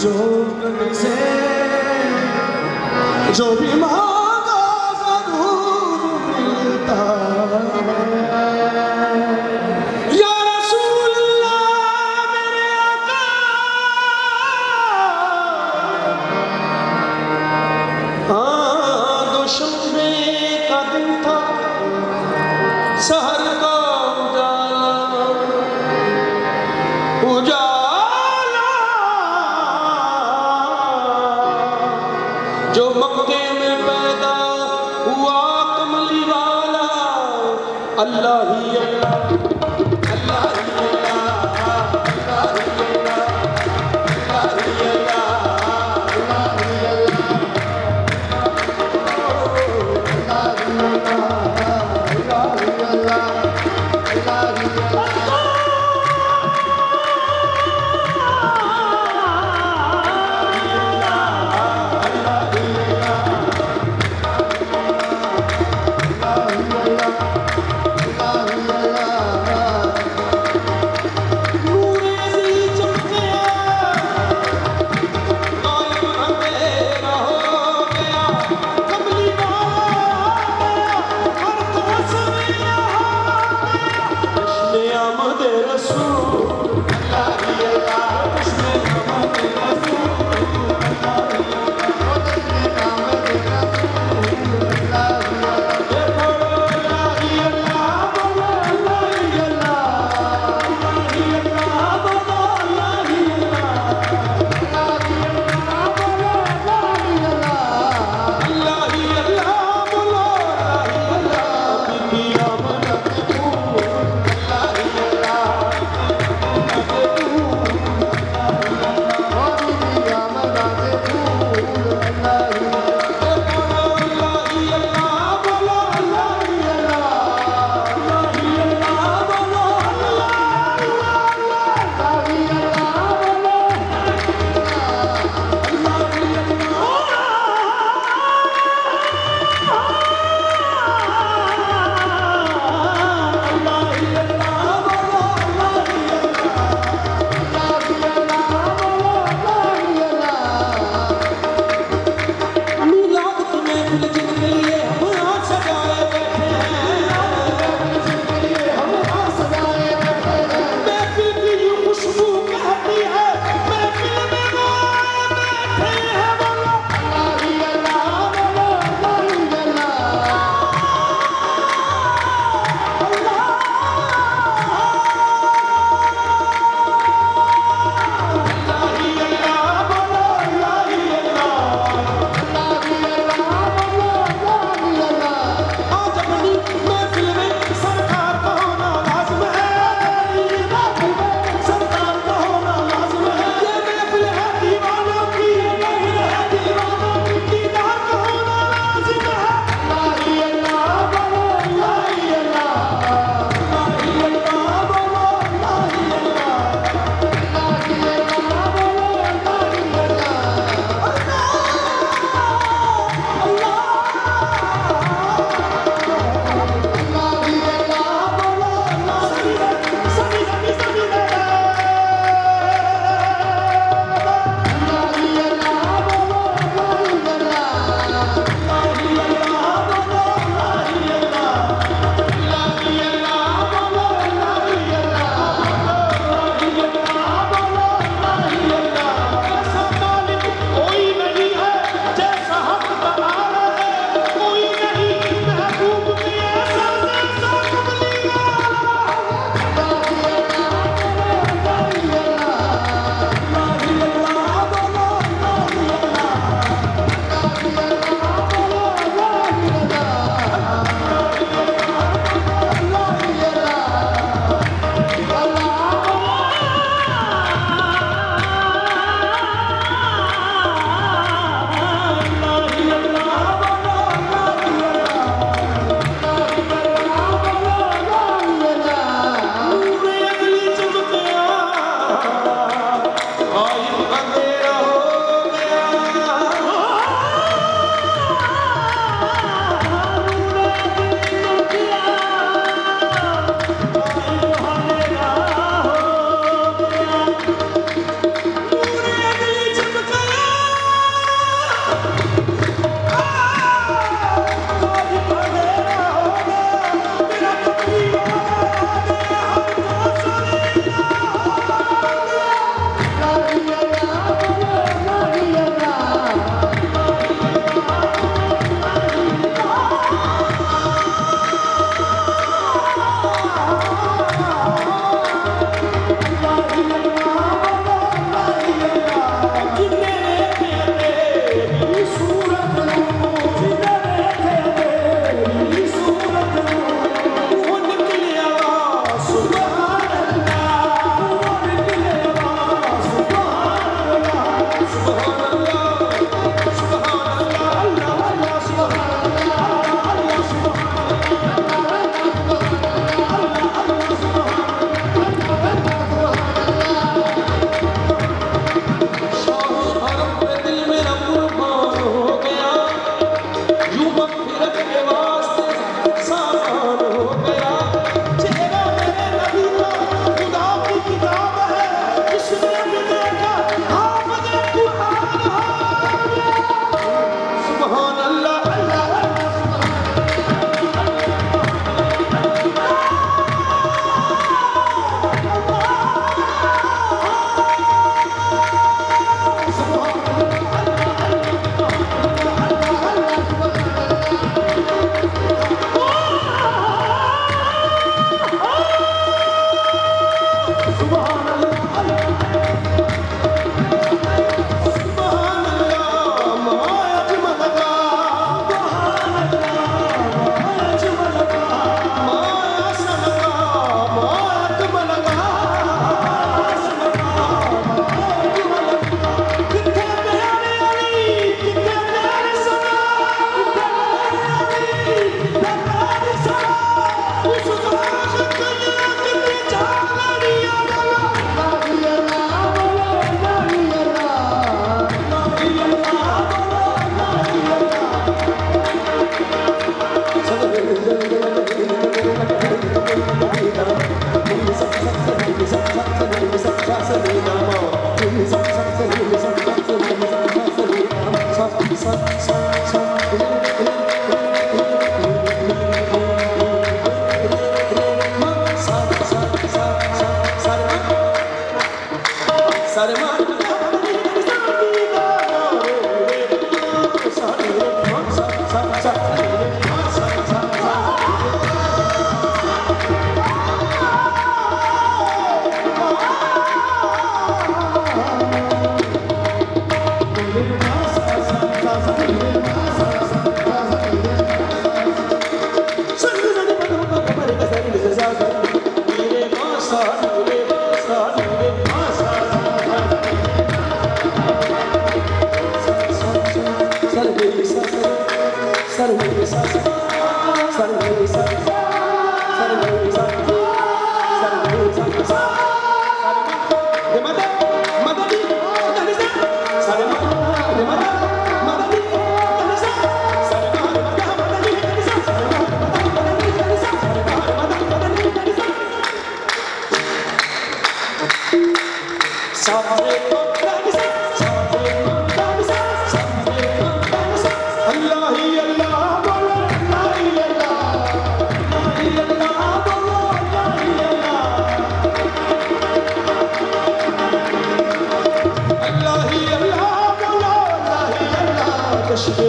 जो कभी से जो बीमार الله Sabre, sabre, sabre,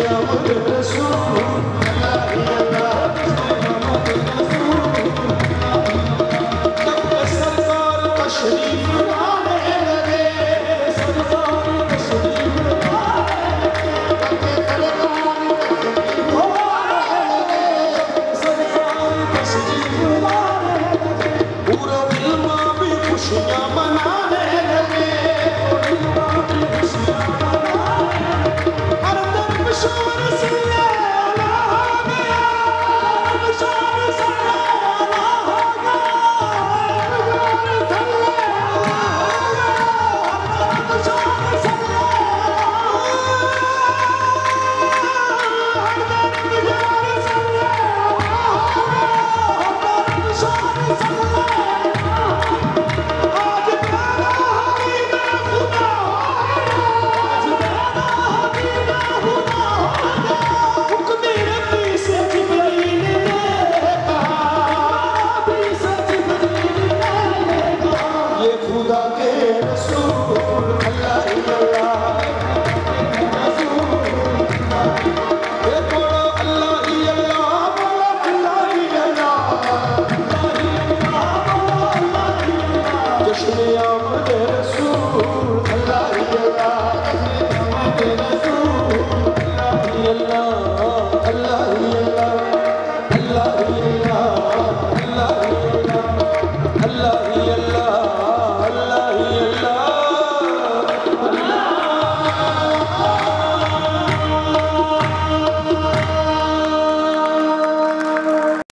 ya Rabbi Resulullah